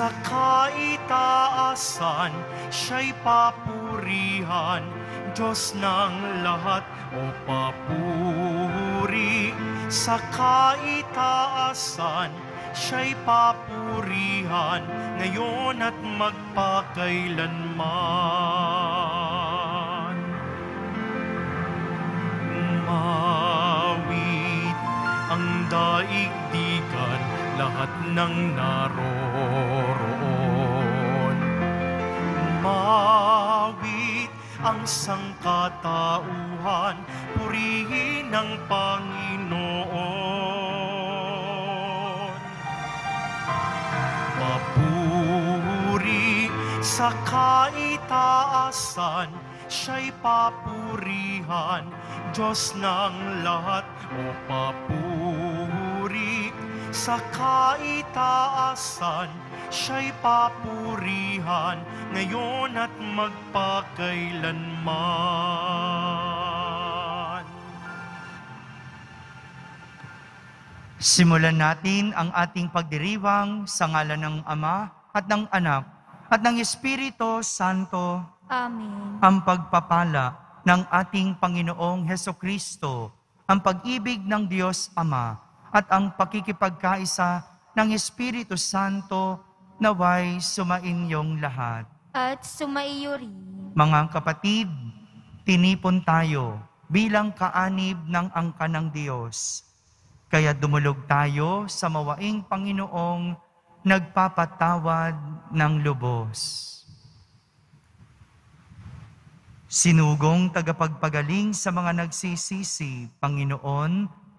Sa kaitaasan, siya'y papurihan, Diyos ng lahat o papuri. Sa kaitaasan, siya'y papurihan, ngayon at magpakailanman. Mawit ang daigdigan, lahat ng naroroon. Mawit ang sangkatauhan, purihin ang Panginoon. Papuri sa kaitaasan, siya'y papurihan, Diyos ng lahat o papuri sa kaitaasan, siya'y papurihan, ngayon at magpakailanman. Simulan natin ang ating pagdiriwang sa ngalan ng Ama at ng Anak at ng Espiritu Santo Amen. ang pagpapala ng ating Panginoong Heso Kristo, ang pag-ibig ng Diyos Ama at ang pakikipagkaisa ng Espiritu Santo naway sumainyong lahat. At sumaiyo rin. Mga kapatid, tinipon tayo bilang kaanib ng angka ng Diyos. Kaya dumulog tayo sa mawaing Panginoong nagpapatawad ng lubos. Sinugong tagapagpagaling sa mga nagsisisi, Panginoon,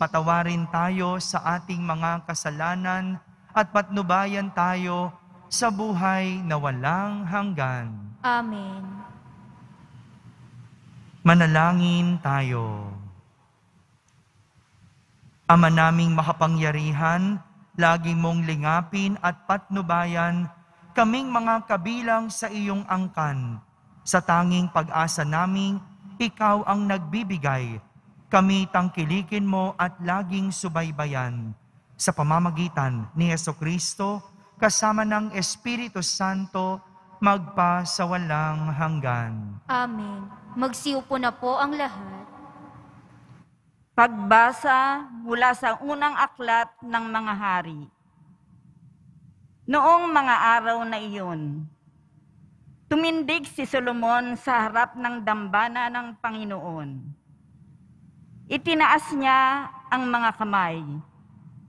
patawarin tayo sa ating mga kasalanan at patnubayan tayo sa buhay na walang hanggan. Amen. Manalangin tayo. Ama naming makapangyarihan, lagi mong lingapin at patnubayan kaming mga kabilang sa iyong angkan. Sa tanging pag-asa naming, ikaw ang nagbibigay. Kami tangkilikin mo at laging subaybayan. Sa pamamagitan ni Yeso Kristo, kasama ng Espiritu Santo, magpa sa walang hanggan. Amen. Magsiupo na po ang lahat. Pagbasa mula sa unang aklat ng mga hari. Noong mga araw na iyon, tumindig si Solomon sa harap ng dambana ng Panginoon. Itinaas niya ang mga kamay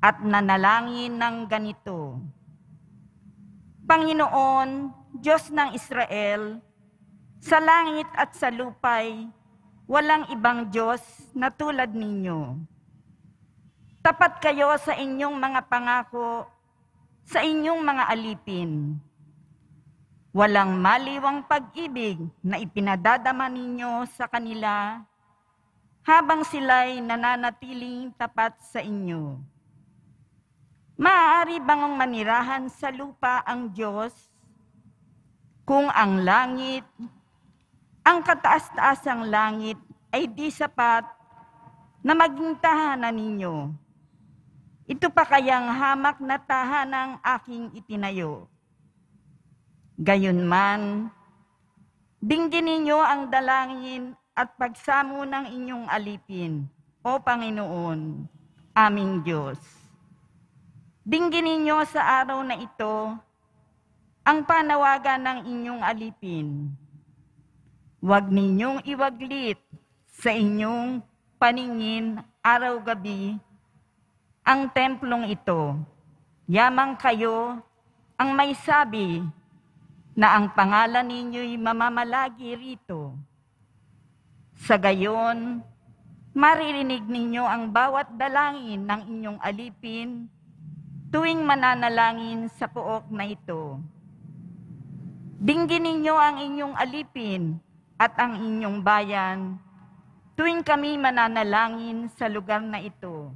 at nanalangin ng ganito. Panginoon, Diyos ng Israel, sa langit at sa lupay, walang ibang Diyos na tulad ninyo. Tapat kayo sa inyong mga pangako, sa inyong mga alipin. Walang maliwang pag-ibig na ipinadadama ninyo sa kanila habang sila'y nananatiling tapat sa inyo. Maaari bang manirahan sa lupa ang Diyos kung ang langit ang kataas-taasang langit ay di sapat na maging tahanan ninyo. Ito pa kayang hamak na tahanang aking itinayo. Gayunman, dinggin ninyo ang dalangin at pagsamo ng inyong alipin, O Panginoon, aming Diyos. Dinggin ninyo sa araw na ito ang panawagan ng inyong alipin Huwag ninyong iwaglit sa inyong paningin araw-gabi ang templong ito. Yamang kayo ang may sabi na ang pangalan ninyo'y mamamalagi rito. Sa gayon, maririnig ninyo ang bawat dalangin ng inyong alipin tuwing mananalangin sa puok na ito. Dinggin ninyo ang inyong alipin at ang inyong bayan tuwing kami mananalangin sa lugar na ito.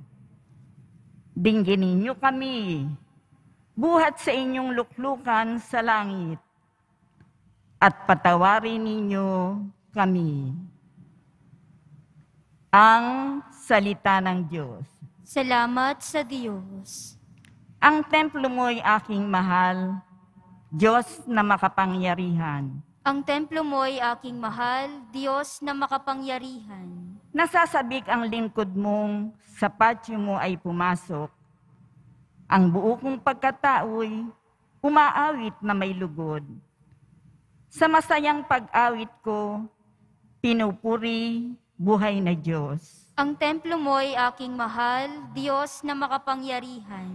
Dinggin ninyo kami, buhat sa inyong luklukan sa langit, at patawarin ninyo kami. Ang salita ng Diyos. Salamat sa Diyos. Ang templo mo'y aking mahal, Diyos na makapangyarihan. Ang templo mo ay aking mahal, Diyos na makapangyarihan. Nasasabik ang lingkod mong sa patio mo ay pumasok. Ang buo kong pagkatao'y umaawit na may lugod. Sa masayang pag-awit ko, pinupuri buhay na Diyos. Ang templo mo ay aking mahal, Diyos na makapangyarihan.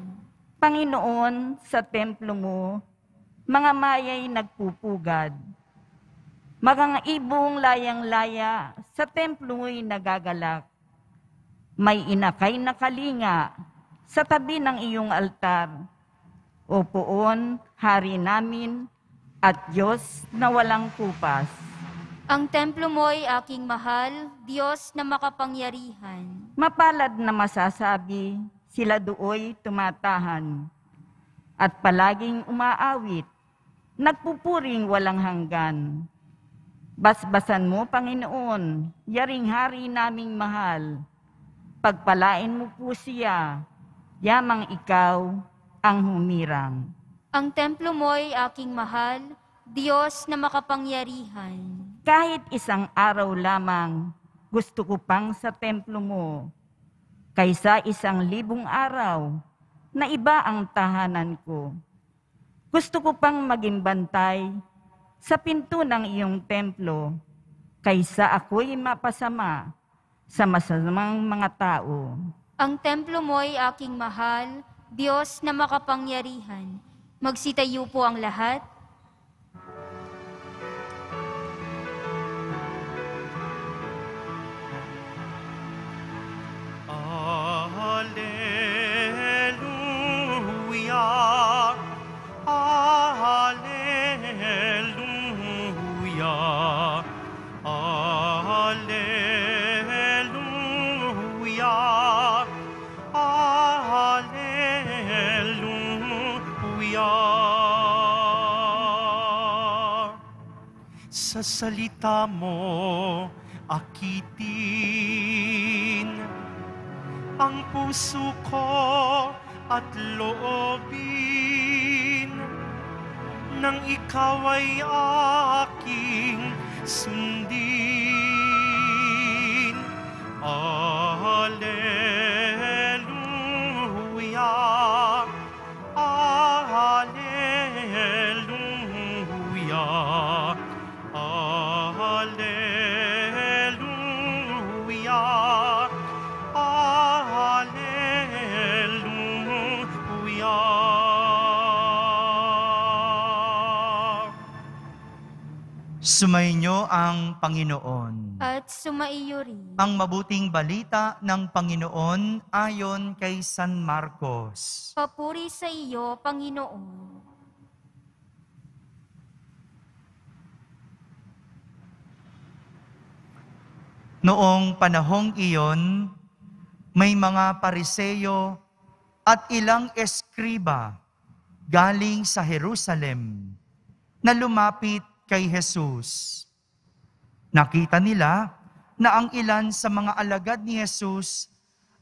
Panginoon, sa templo mo, mga mayay nagpupugad. Mga ibong layang-laya sa templo mo'y nagagalak. May inakay na kalinga sa tabi ng iyong altar. O poon, hari namin at Diyos na walang kupas. Ang templo mo ay aking mahal, Diyos na makapangyarihan. Mapalad na masasabi, sila dooy tumatahan. At palaging umaawit, nagpupuring walang hanggan. Basbasan mo, Panginoon, yaring hari naming mahal. Pagpalain mo po siya, yamang ikaw ang humirang. Ang templo mo ay aking mahal, Diyos na makapangyarihan. Kahit isang araw lamang, gusto ko pang sa templo mo, kaysa isang libong araw na iba ang tahanan ko. Gusto ko pang maging bantay sa pinto ng iyong templo, kaysa ako'y mapasama sa masamang mga tao. Ang templo mo ay aking mahal, Diyos na makapangyarihan. Magsitayo po ang lahat. Sa salita mo, akitin ang puso ko at loobin nang ikaw ay aking sundin. Sumainyo ang Panginoon. At sumaiyo rin. Ang mabuting balita ng Panginoon ayon kay San Marcos. Papuri sa iyo, Panginoon. Noong panahong iyon, may mga pariseyo at ilang eskriba galing sa Jerusalem na lumapit kay Jesus. Nakita nila na ang ilan sa mga alagad ni Jesus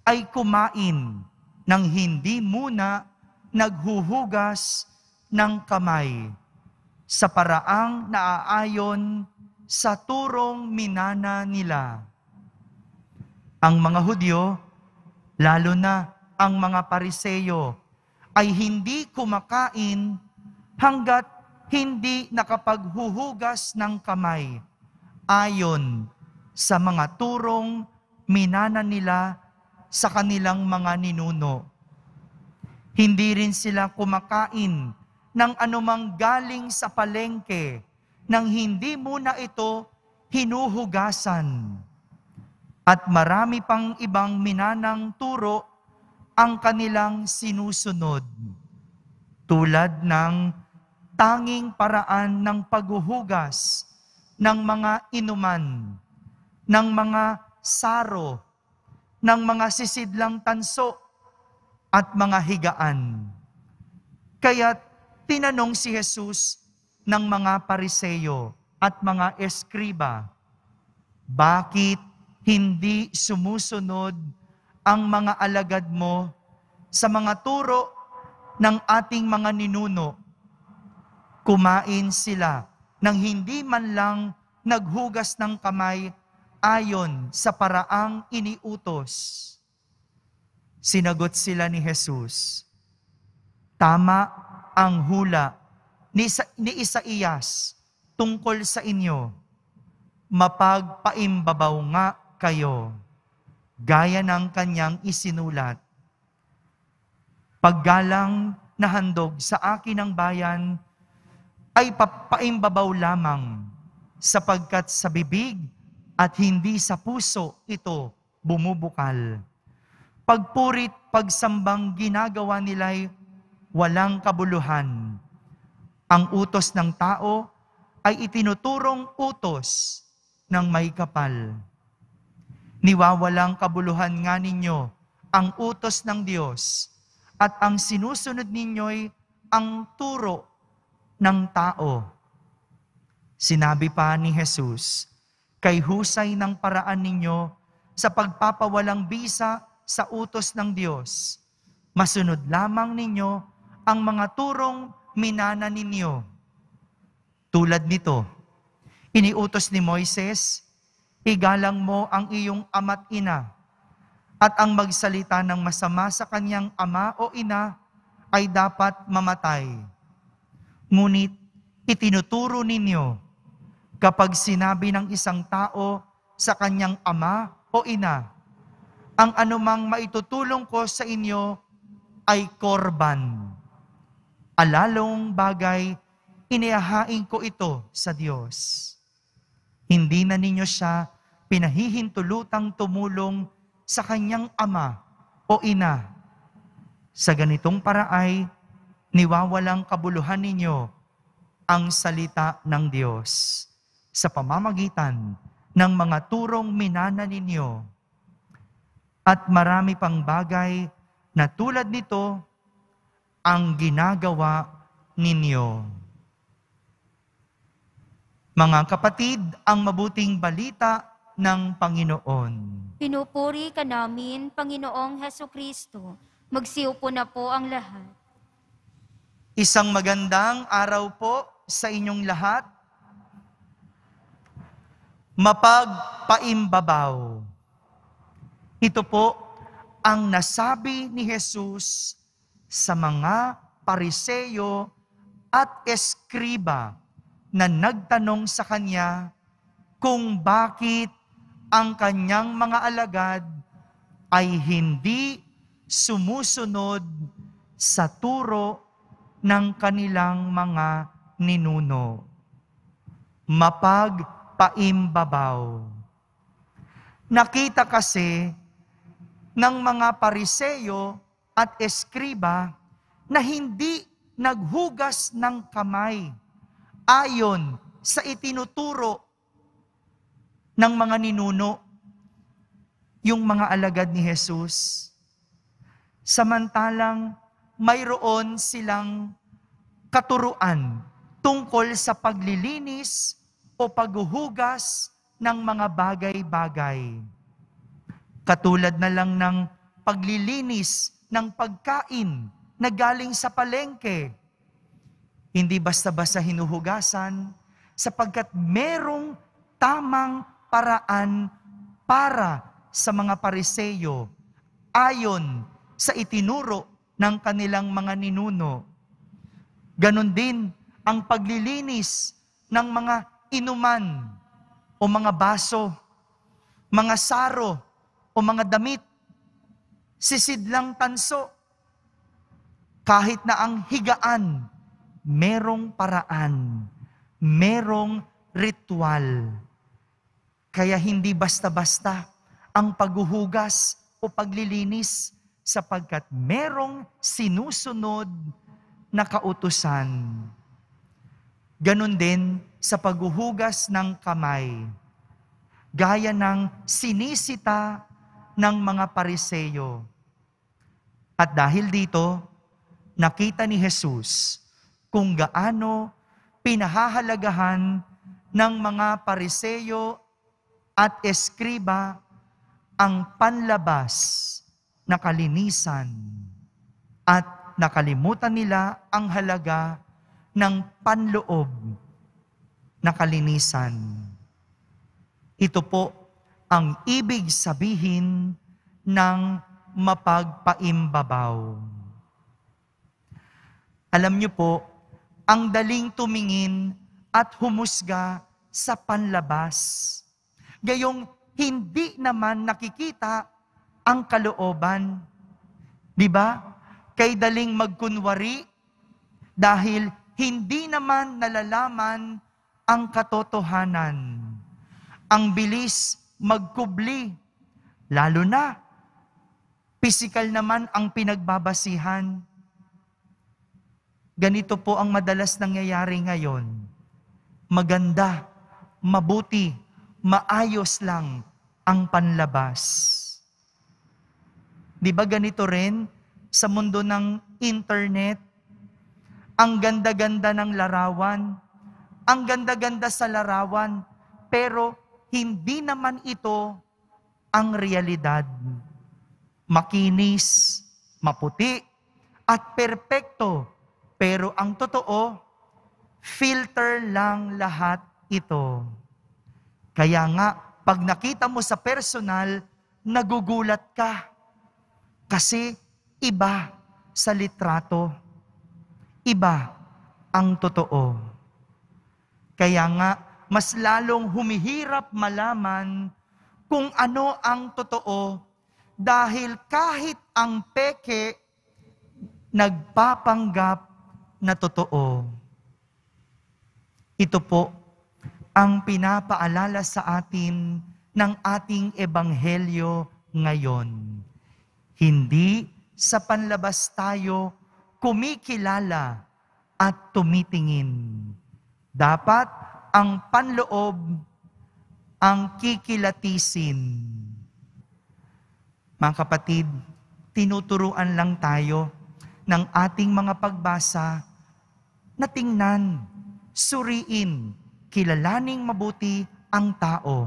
ay kumain ng hindi muna naghuhugas ng kamay sa paraang naaayon sa turong minana nila. Ang mga Hudyo, lalo na ang mga Pariseyo, ay hindi kumakain hanggat hindi nakapaghuhugas ng kamay ayon sa mga turong minana nila sa kanilang mga ninuno. Hindi rin sila kumakain ng anumang galing sa palengke nang hindi muna ito hinuhugasan. At marami pang ibang minanang turo ang kanilang sinusunod. Tulad ng tanging paraan ng paghuhugas ng mga inuman, ng mga saro, ng mga sisidlang tanso, at mga higaan. Kaya tinanong si Jesus ng mga pariseyo at mga eskriba, bakit hindi sumusunod ang mga alagad mo sa mga turo ng ating mga ninuno? Kumain sila nang hindi man lang naghugas ng kamay ayon sa paraang iniutos. Sinagot sila ni Jesus, Tama ang hula ni, Isa- ni Isaías tungkol sa inyo. Mapagpaimbabaw nga kayo, gaya ng kanyang isinulat. Paggalang na handog sa akin ng bayan ay papaimbabaw lamang sapagkat sa bibig at hindi sa puso ito bumubukal. Pagpurit, pagsambang ginagawa nila'y walang kabuluhan. Ang utos ng tao ay itinuturong utos ng may kapal. Niwawalang kabuluhan nga ninyo ang utos ng Diyos at ang sinusunod ninyo'y ang turo ng tao. Sinabi pa ni Jesus, kay husay ng paraan ninyo sa pagpapawalang bisa sa utos ng Diyos. Masunod lamang ninyo ang mga turong minana ninyo. Tulad nito, iniutos ni Moises, igalang mo ang iyong ama't ina, at ang magsalita ng masama sa kanyang ama o ina ay dapat mamatay. Ngunit itinuturo ninyo kapag sinabi ng isang tao sa kanyang ama o ina, ang anumang maitutulong ko sa inyo ay korban. Alalong bagay, inihahain ko ito sa Diyos. Hindi na ninyo siya pinahihintulutang tumulong sa kanyang ama o ina. Sa ganitong paraay, niwawalang kabuluhan ninyo ang salita ng Diyos sa pamamagitan ng mga turong minana ninyo. At marami pang bagay na tulad nito ang ginagawa ninyo. Mga kapatid, ang mabuting balita ng Panginoon. Pinupuri ka namin, Panginoong Heso Kristo. Magsiupo na po ang lahat. Isang magandang araw po sa inyong lahat. Mapagpaimbabaw. Ito po ang nasabi ni Jesus sa mga pariseyo at eskriba na nagtanong sa kanya kung bakit ang kanyang mga alagad ay hindi sumusunod sa turo ng kanilang mga ninuno. Mapagpaimbabaw. Nakita kasi ng mga pariseyo at eskriba na hindi naghugas ng kamay ayon sa itinuturo ng mga ninuno, yung mga alagad ni Jesus. Samantalang mayroon silang katuruan tungkol sa paglilinis o paghuhugas ng mga bagay-bagay. Katulad na lang ng paglilinis ng pagkain na galing sa palengke. Hindi basta-basta hinuhugasan sapagkat merong tamang paraan para sa mga pariseyo ayon sa itinuro ng kanilang mga ninuno. Ganon din ang paglilinis ng mga inuman o mga baso, mga saro o mga damit, sisidlang tanso. Kahit na ang higaan, merong paraan, merong ritual. Kaya hindi basta-basta ang paghuhugas o paglilinis sapagkat merong sinusunod na kautusan. Ganon din sa paghuhugas ng kamay. Gaya ng sinisita ng mga pariseyo. At dahil dito, nakita ni Jesus kung gaano pinahahalagahan ng mga pariseyo at eskriba ang panlabas na kalinisan at nakalimutan nila ang halaga ng panloob na kalinisan. Ito po ang ibig sabihin ng mapagpaimbabaw. Alam niyo po, ang daling tumingin at humusga sa panlabas. Gayong hindi naman nakikita ang kalooban. Di ba? Kay daling magkunwari dahil hindi naman nalalaman ang katotohanan. Ang bilis magkubli, lalo na Pisikal naman ang pinagbabasihan. Ganito po ang madalas nangyayari ngayon. Maganda, mabuti, maayos lang ang panlabas. Di ba ganito rin sa mundo ng internet? Ang ganda-ganda ng larawan, ang ganda-ganda sa larawan, pero hindi naman ito ang realidad makinis, maputi, at perpekto. Pero ang totoo, filter lang lahat ito. Kaya nga, pag nakita mo sa personal, nagugulat ka. Kasi iba sa litrato. Iba ang totoo. Kaya nga, mas lalong humihirap malaman kung ano ang totoo dahil kahit ang peke nagpapanggap na totoo. Ito po ang pinapaalala sa atin ng ating ebanghelyo ngayon. Hindi sa panlabas tayo kumikilala at tumitingin. Dapat ang panloob ang kikilatisin. Mga kapatid, tinuturuan lang tayo ng ating mga pagbasa na tingnan, suriin, kilalaning mabuti ang tao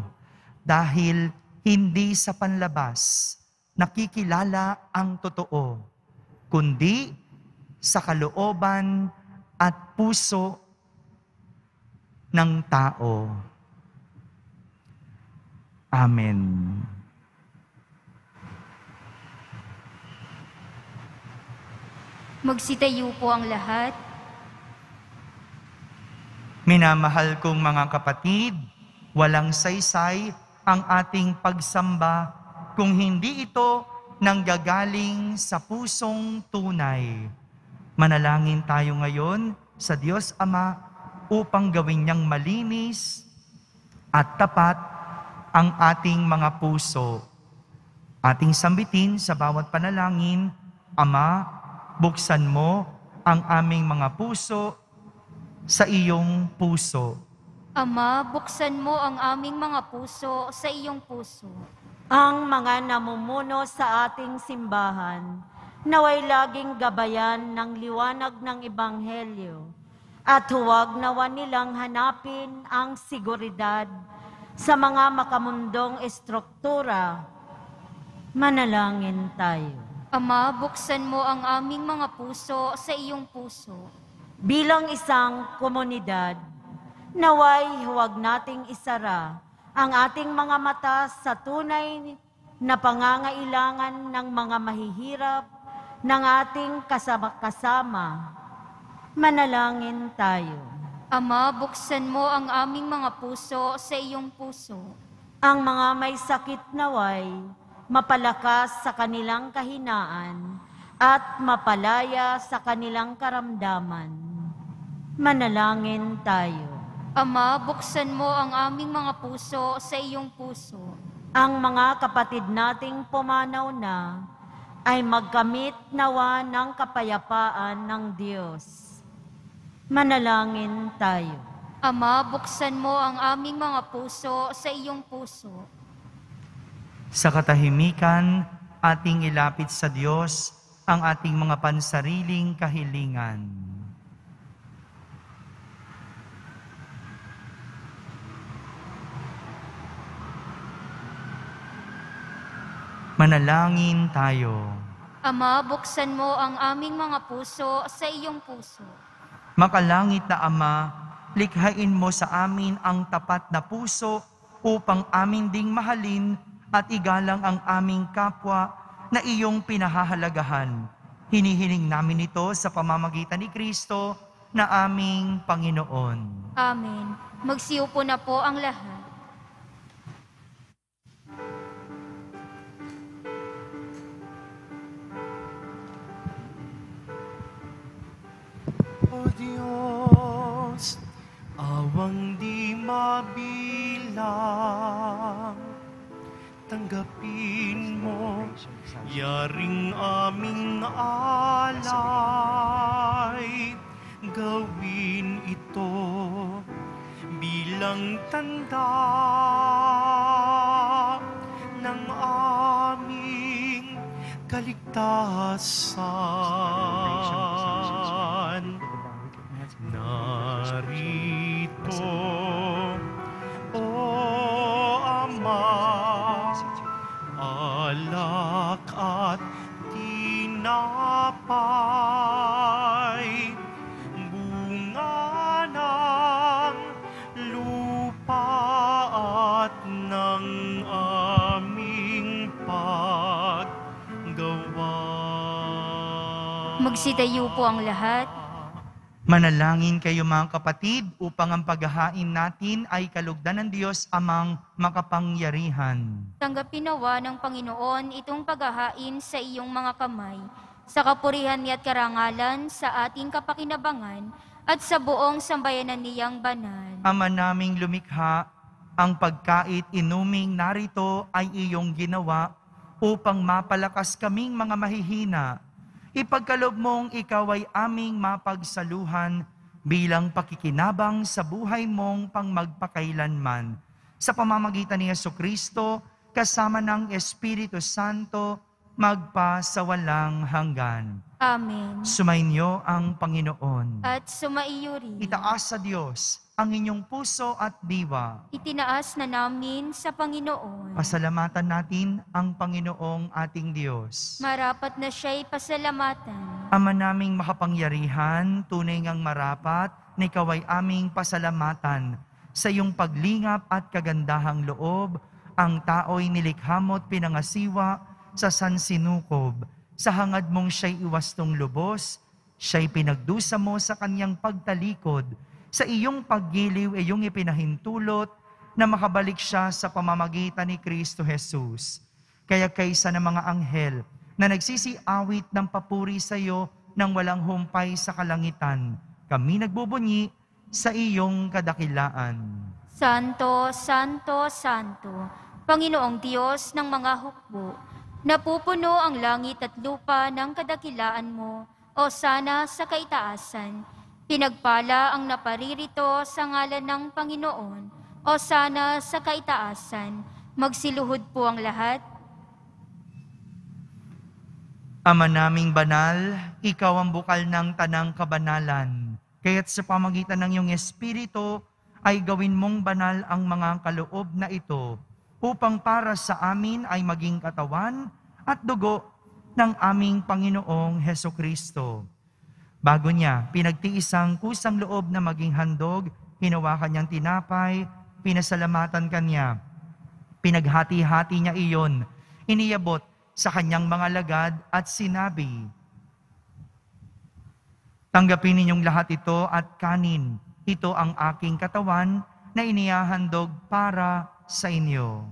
dahil hindi sa panlabas nakikilala ang totoo, kundi sa kalooban at puso ng tao. Amen. Magsitayo po ang lahat. Minamahal kong mga kapatid, walang saysay ang ating pagsamba kung hindi ito nanggagaling sa pusong tunay. Manalangin tayo ngayon sa Diyos Ama upang gawin niyang malinis at tapat ang ating mga puso. Ating sambitin sa bawat panalangin, Ama, buksan mo ang aming mga puso sa iyong puso. Ama, buksan mo ang aming mga puso sa iyong puso. Ang mga namumuno sa ating simbahan, naway laging gabayan ng liwanag ng Ebanghelyo, at huwag nawa nilang hanapin ang seguridad sa mga makamundong estruktura. Manalangin tayo. Ama, buksan mo ang aming mga puso sa iyong puso. Bilang isang komunidad, naway huwag nating isara ang ating mga mata sa tunay na pangangailangan ng mga mahihirap ng ating kasama-kasama. Manalangin tayo. Ama, buksan mo ang aming mga puso sa iyong puso. Ang mga may sakit naway, mapalakas sa kanilang kahinaan at mapalaya sa kanilang karamdaman. Manalangin tayo. Ama, buksan mo ang aming mga puso sa iyong puso. Ang mga kapatid nating pumanaw na ay magkamit nawa ng kapayapaan ng Diyos. Manalangin tayo. Ama, buksan mo ang aming mga puso sa iyong puso. Sa katahimikan, ating ilapit sa Diyos ang ating mga pansariling kahilingan. Manalangin tayo. Ama, buksan mo ang aming mga puso sa iyong puso. Makalangit na Ama, likhain mo sa amin ang tapat na puso upang amin ding mahalin at igalang ang aming kapwa na iyong pinahahalagahan. Hinihiling namin ito sa pamamagitan ni Kristo na aming Panginoon. Amen. Magsiupo na po ang lahat. O Diyos, awang di mabilang, tanggapin mo yaring aming alay. Gawin ito bilang tanda ng aming kaligtasan. O Ama, alak at tinapay, bunga ng lupa at ng aming paggawa. Magsitayo po ang lahat. Manalangin kayo mga kapatid upang ang paghahain natin ay kalugdan ng Diyos amang makapangyarihan. Tanggapin nawa ng Panginoon itong paghahain sa iyong mga kamay, sa kapurihan niya at karangalan, sa ating kapakinabangan, at sa buong sambayanan niyang banal. Ama naming lumikha, ang pagkait inuming narito ay iyong ginawa upang mapalakas kaming mga mahihina. Ipagkalob mong ikaw ay aming mapagsaluhan bilang pakikinabang sa buhay mong pangmagpakailanman. Sa pamamagitan ni Yeso Kristo, kasama ng Espiritu Santo, magpa sa walang hanggan. Amen. Sumainyo ang Panginoon. At sumaiyo rin. Itaas sa Diyos ang inyong puso at diwa. Itinaas na namin sa Panginoon. Pasalamatan natin ang Panginoong ating Diyos. Marapat na siya'y pasalamatan. Ama naming makapangyarihan, tunay ngang marapat, na ikaw ay aming pasalamatan. Sa iyong paglingap at kagandahang loob, ang tao'y nilikha mo't pinangasiwa sa sansinukob. Sa hangad mong siya'y iwastong lubos, siya'y pinagdusa mo sa kanyang pagtalikod. Sa iyong paggiliw, iyong ipinahintulot na makabalik siya sa pamamagitan ni Kristo Jesus. Kaya kaysa ng mga anghel na nagsisiawit ng papuri sa iyo nang walang humpay sa kalangitan, kami nagbubunyi sa iyong kadakilaan. Santo, Santo, Santo, Panginoong Diyos ng mga hukbo, napupuno ang langit at lupa ng kadakilaan mo, o sana sa kaitaasan. Pinagpala ang naparirito sa ngalan ng Panginoon, o sana sa kaitaasan. Magsiluhod po ang lahat. Ama naming banal, ikaw ang bukal ng tanang kabanalan. Kaya't sa pamagitan ng iyong Espiritu, ay gawin mong banal ang mga kaloob na ito, upang para sa amin ay maging katawan at dugo ng aming Panginoong Heso Kristo. Bago niya, pinagtiis ang kusang loob na maging handog, hinawakan niyang tinapay, pinasalamatan kanya. Pinaghati-hati niya iyon, iniyabot sa kanyang mga lagad at sinabi, Tanggapin ninyong lahat ito at kanin. Ito ang aking katawan na inihahandog para sa inyo.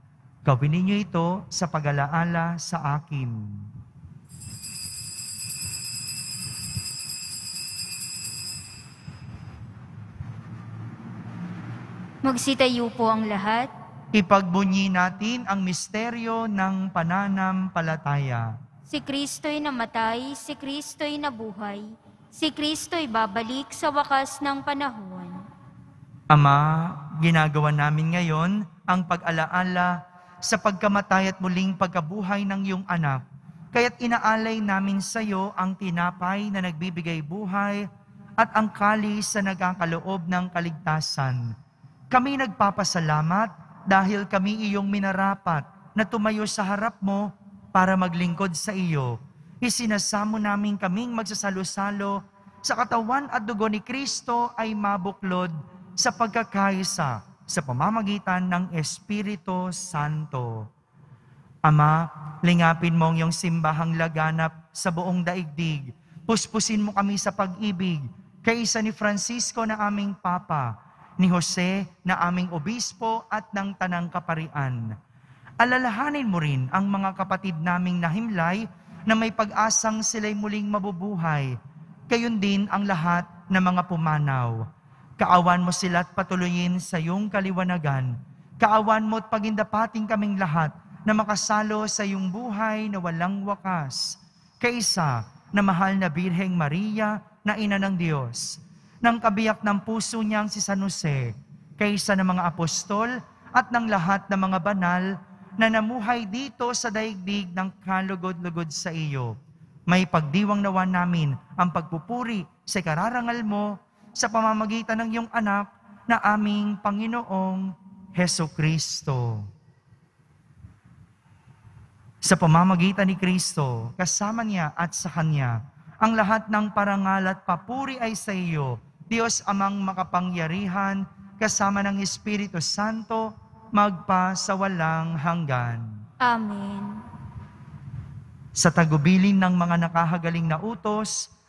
Gawin ninyo ito sa pag-alaala sa akin. Magsitayo po ang lahat. Ipagbunyi natin ang misteryo ng pananampalataya. Si Kristo'y namatay, si Kristo'y nabuhay, si Kristo'y babalik sa wakas ng panahon. Ama, ginagawa namin ngayon ang pag-alaala sa pagkamatay at muling pagkabuhay ng iyong anak. Kaya't inaalay namin sa iyo ang tinapay na nagbibigay buhay at ang kalis na nagkakaloob ng kaligtasan. Kami nagpapasalamat dahil kami iyong minarapat na tumayo sa harap mo para maglingkod sa iyo. Isinasamo namin kaming magsasalo-salo sa katawan at dugo ni Kristo ay mabuklod sa pagkakaisa sa pamamagitan ng Espiritu Santo. Ama, lingapin mo ang iyong simbahang laganap sa buong daigdig. Puspusin mo kami sa pag-ibig, kaisa ni Francisco na aming Papa, ni Jose na aming Obispo at ng Tanang Kaparian. Alalahanin mo rin ang mga kapatid naming nahimlay na may pag-asang sila'y muling mabubuhay. Gayon din ang lahat ng mga pumanaw. Kaawan mo sila at patuloyin sa iyong kaliwanagan. Kaawan mo at pagindapating kaming lahat na makasalo sa iyong buhay na walang wakas. Kaisa na mahal na Birheng Maria na ina ng Diyos. Nang kabiyak ng puso niyang si San Jose, kaysa ng mga apostol at ng lahat ng mga banal na namuhay dito sa daigdig ng kalugod-lugod sa iyo. May pagdiwang nawa namin ang pagpupuri sa kararangal mo sa pamamagitan ng iyong anak na aming Panginoong Heso Kristo. Sa pamamagitan ni Kristo, kasama niya at sa Kanya, ang lahat ng parangal at papuri ay sa iyo, Diyos amang makapangyarihan, kasama ng Espiritu Santo, magpa sa walang hanggan. Amen. Sa tagubilin ng mga nakahagaling na utos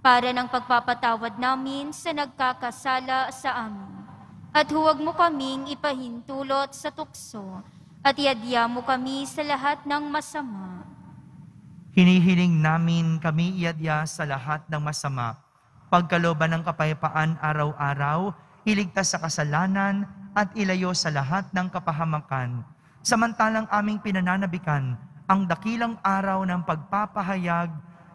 para ng pagpapatawad namin sa nagkakasala sa amin. At huwag mo kaming ipahintulot sa tukso at iadya mo kami sa lahat ng masama. Hinihiling namin kami iadya sa lahat ng masama. Pagkaloban ng kapayapaan araw-araw, iligtas sa kasalanan at ilayo sa lahat ng kapahamakan. Samantalang aming pinananabikan ang dakilang araw ng pagpapahayag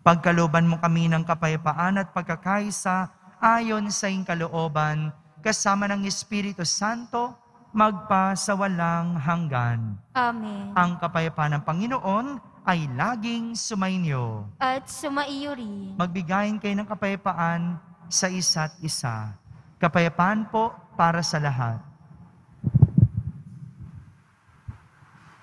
Pagkaloban mo kami ng kapayapaan at pagkakaisa ayon sa iyong kalooban, kasama ng Espiritu Santo, magpa sa walang hanggan. Amen. Ang kapayapaan ng Panginoon ay laging sumainyo. At sumaiyo rin. Magbigayin kayo ng kapayapaan sa isa't isa. Kapayapaan po para sa lahat.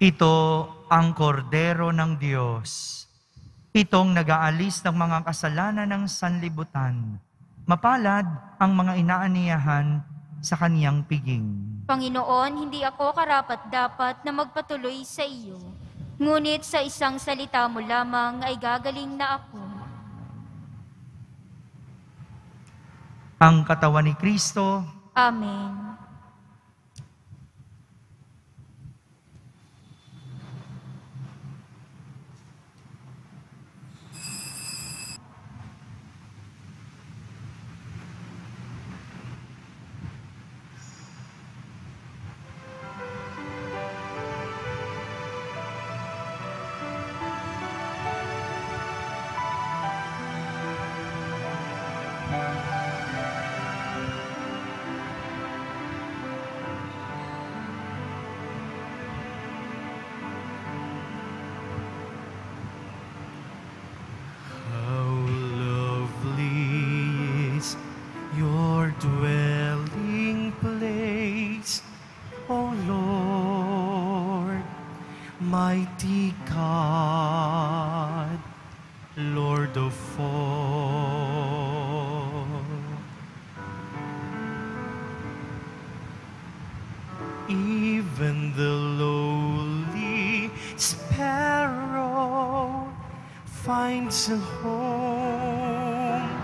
Ito ang kordero ng Diyos. Itong nag-aalis ng mga kasalanan ng sanlibutan. Mapalad ang mga inaaniyahan sa kaniyang piging. Panginoon, hindi ako karapat-dapat na magpatuloy sa iyo. Ngunit sa isang salita mo lamang ay gagaling na ako. Ang katawan ni Kristo, Amen. Even the lowly sparrow finds a home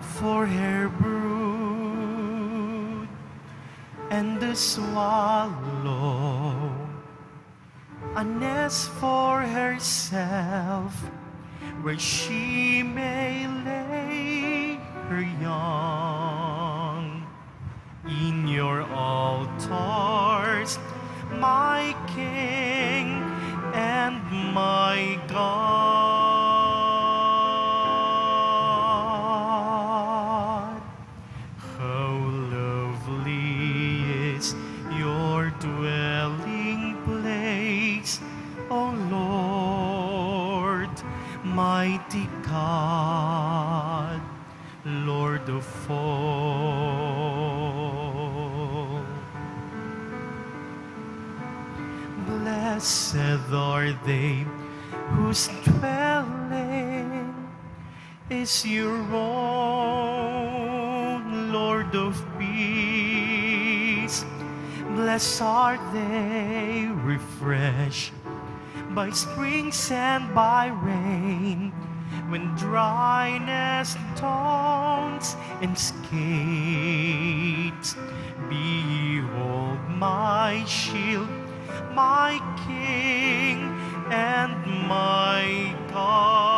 for her brood, and the swallow a nest for herself where she may lay her young your own, Lord of peace. Blessed are they refreshed by springs and by rain, when dryness taunts and skates. Behold my shield, my king, and my God.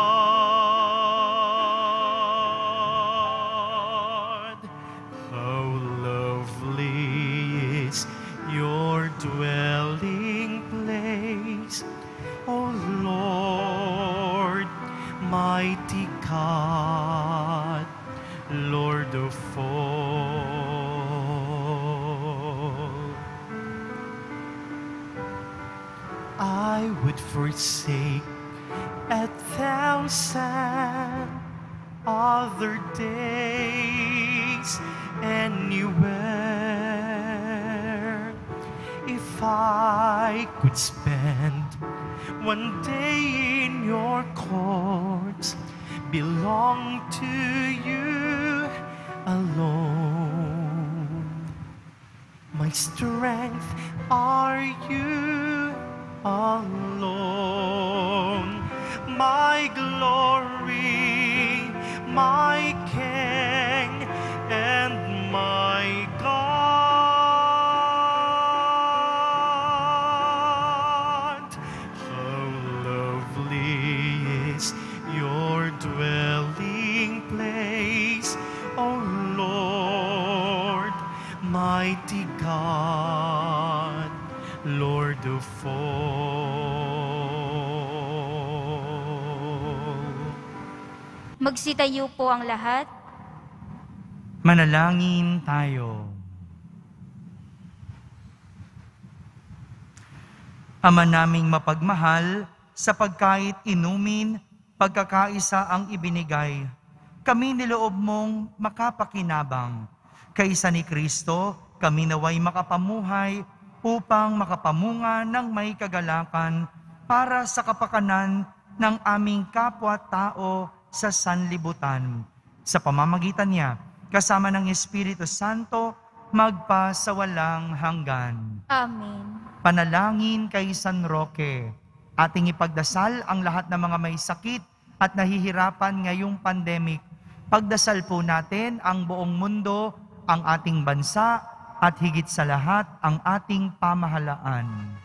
Forsake a thousand other days anywhere. If I could spend one day in your courts belong to you alone. My strength are you alone, my glory, my King, Magsitayo po ang lahat. Manalangin tayo. Ama naming mapagmahal, sa pagkait inumin, pagkakaisa ang ibinigay. Kami niloob mong makapakinabang. Kaisa ni Kristo, kami naway makapamuhay upang makapamunga ng may kagalakan para sa kapakanan ng aming kapwa-tao sa sanlibutan. Sa pamamagitan niya, kasama ng Espiritu Santo, magpa sa walang hanggan. Amen. Panalangin kay San Roque. Ating ipagdasal ang lahat ng mga may sakit at nahihirapan ngayong pandemic. Pagdasal po natin ang buong mundo, ang ating bansa, at higit sa lahat ang ating pamahalaan.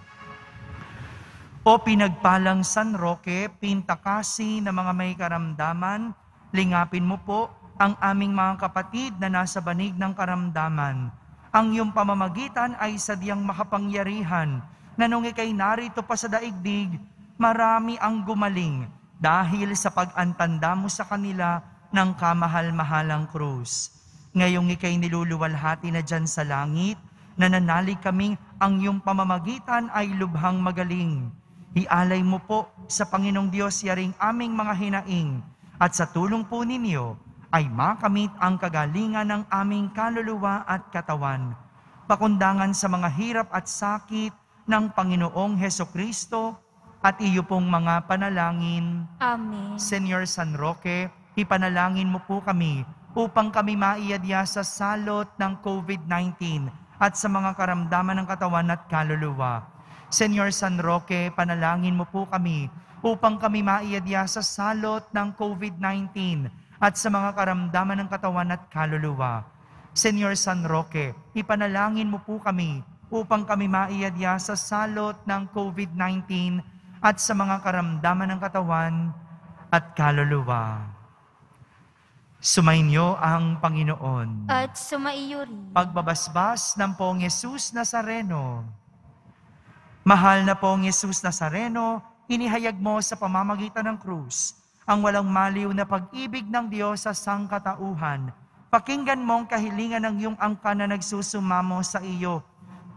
O pinagpalang San Roque, pintakasi ng mga may karamdaman, lingapin mo po ang aming mga kapatid na nasa banig ng karamdaman. Ang iyong pamamagitan ay sadyang makapangyarihan na nung ikay narito pa sa daigdig, marami ang gumaling dahil sa pag-antanda mo sa kanila ng kamahal-mahalang krus. Ngayong ikay niluluwalhati na dyan sa langit, nananalig kaming ang iyong pamamagitan ay lubhang magaling. Ialay mo po sa Panginoong Diyos yaring aming mga hinaing at sa tulong po ninyo ay makamit ang kagalingan ng aming kaluluwa at katawan. Pakundangan sa mga hirap at sakit ng Panginoong Heso Kristo at iyo pong mga panalangin. Amen. Senyor San Roque, ipanalangin mo po kami upang kami maiyadya sa salot ng COVID-19 at sa mga karamdaman ng katawan at kaluluwa. Senyor San Roque, panalangin mo po kami upang kami maiyadya sa salot ng COVID-19 at sa mga karamdaman ng katawan at kaluluwa. Senyor San Roque, ipanalangin mo po kami upang kami maiyadya sa salot ng COVID-19 at sa mga karamdaman ng katawan at kaluluwa. Sumainyo ang Panginoon. At sumaiyo rin. Pagbabasbas ng Pong Yesus Nazareno. Mahal na Pong Yesus Nazareno, inihayag mo sa pamamagitan ng krus ang walang maliw na pag-ibig ng Diyos sa sangkatauhan. Pakinggan mo ang kahilingan ng iyong angka na nagsusumamo sa iyo.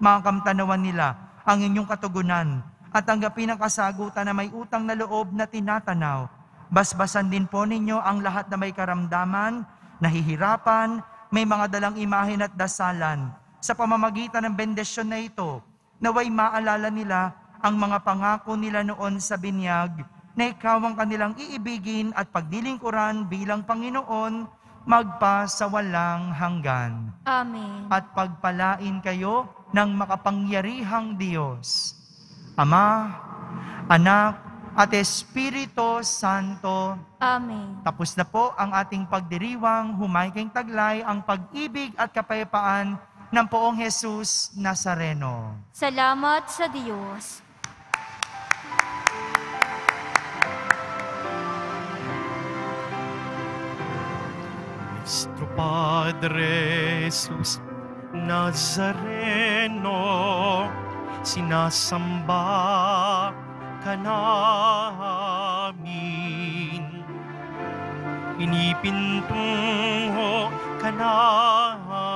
Makamtanawan nila ang inyong katugunan at tanggapin ang kasagutan na may utang na loob na tinatanaw. Basbasan din po ninyo ang lahat na may karamdaman, nahihirapan, may mga dalang imahin at dasalan. Sa pamamagitan ng bendesyon na ito, naway maalala nila ang mga pangako nila noon sa binyag na ikaw ang kanilang iibigin at pagdilingkuran bilang Panginoon magpa sa walang hanggan. Amen. At pagpalain kayo ng makapangyarihang Diyos. Ama, Anak, at Espiritu Santo. Amen. Tapos na po ang ating pagdiriwang, humayking taglay ang pag-ibig at kapayapaan ng poong Jesus Nazareno. Salamat sa Diyos. Nuestro Padre Jesus Nazareno, sinasamba ka namin. Inipintungo ka namin.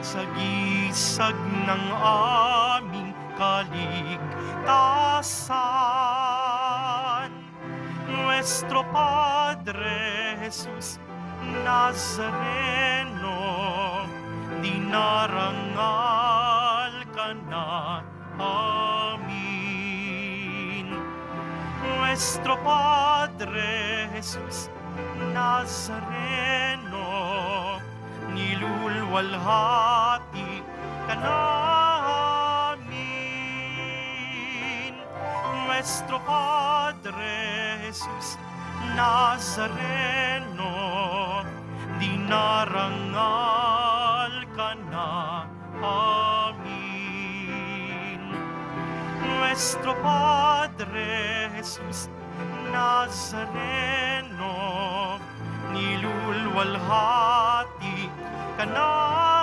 sagisag ng aming kaligtasan. Nuestro Padre Jesus Nazareno, dinarangal ka na amin. Nuestro Padre Jesus Nazareno, nilulwalhati ka namin. Nuestro Padre Jesus Nazareno, dinarangal ka na amin. Nuestro Padre Jesus Nazareno, nilulwalhati like a.